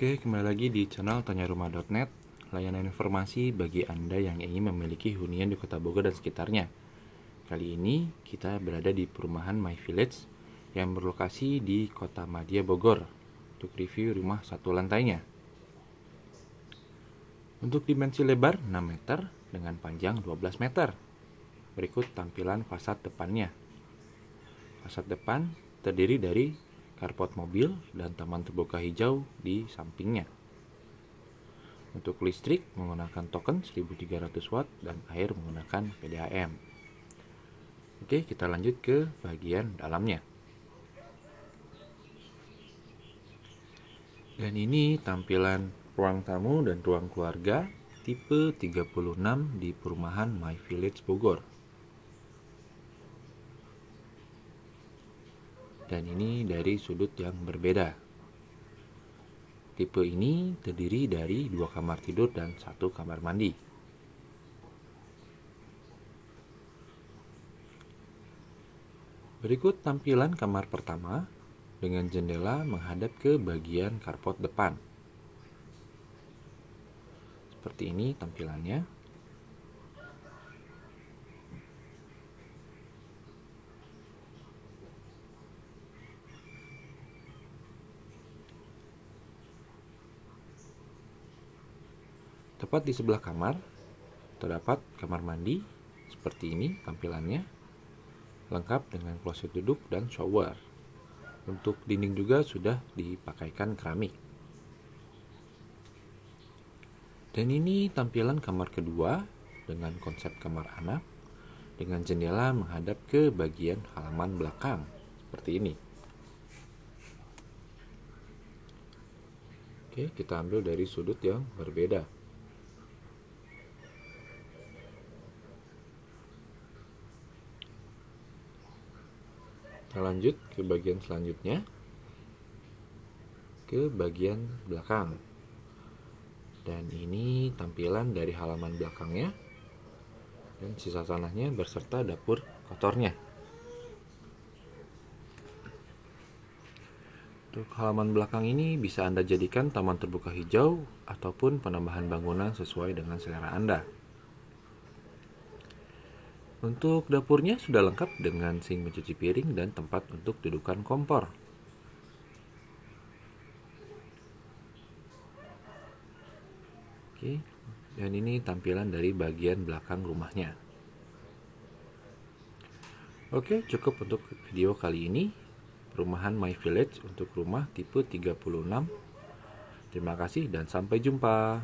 Oke, kembali lagi di channel tanyarumah.net Layanan informasi bagi Anda yang ingin memiliki hunian di kota Bogor dan sekitarnya. Kali ini kita berada di perumahan My Village Yang berlokasi di kota Madia Bogor Untuk review rumah satu lantainya. Untuk dimensi lebar 6 meter dengan panjang 12 meter. Berikut tampilan fasad depannya. Fasad depan terdiri dari carport mobil dan taman terbuka hijau di sampingnya. Untuk listrik menggunakan token 1300 watt dan air menggunakan PDAM. Oke, kita lanjut ke bagian dalamnya. Dan ini tampilan ruang tamu dan ruang keluarga tipe 36 di perumahan My Village Bogor. Dan ini dari sudut yang berbeda. Tipe ini terdiri dari dua kamar tidur dan satu kamar mandi. Berikut tampilan kamar pertama dengan jendela menghadap ke bagian karpot depan. Seperti ini tampilannya. Tepat di sebelah kamar terdapat kamar mandi seperti ini tampilannya lengkap dengan kloset duduk dan shower. Untuk dinding juga sudah dipakaikan keramik. Dan ini tampilan kamar kedua dengan konsep kamar anak dengan jendela menghadap ke bagian halaman belakang seperti ini. Oke, kita ambil dari sudut yang berbeda. Kita lanjut ke bagian selanjutnya. Ke bagian belakang. Dan ini tampilan dari halaman belakangnya. Dan sisa tanahnya berserta dapur kotornya. Untuk halaman belakang ini bisa Anda jadikan taman terbuka hijau ataupun penambahan bangunan sesuai dengan selera Anda untuk dapurnya sudah lengkap dengan sink mencuci piring dan tempat untuk dudukan kompor. Oke, dan ini tampilan dari bagian belakang rumahnya. Oke, cukup untuk video kali ini. Perumahan My Village untuk rumah tipe 36. Terima kasih dan sampai jumpa.